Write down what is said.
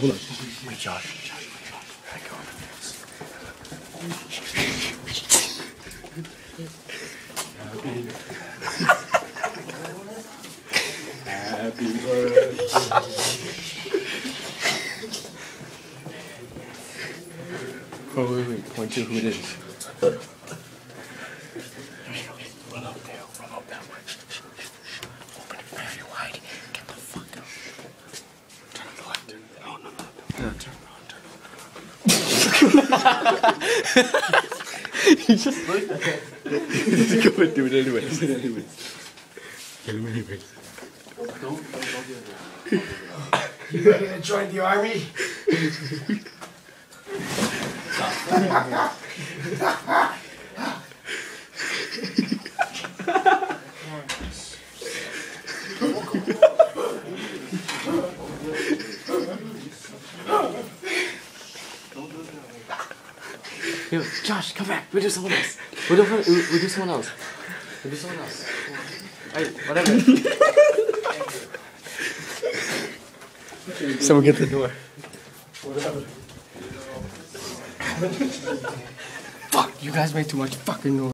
Hold on. Wait, Josh. Josh, wait, Josh. Happy birthday. Oh, wait, wait. Point to who it is. It it he just looked at it. Go ahead, do it anyways. Do it anyways. Get him anyways. You ready to join the army? Yo, Josh, come back. We'll do someone else. We'll do, we'll, we'll do someone else. We'll do someone else. Alright, whatever. Someone get the door. Whatever. Fuck, you guys make too much fucking noise.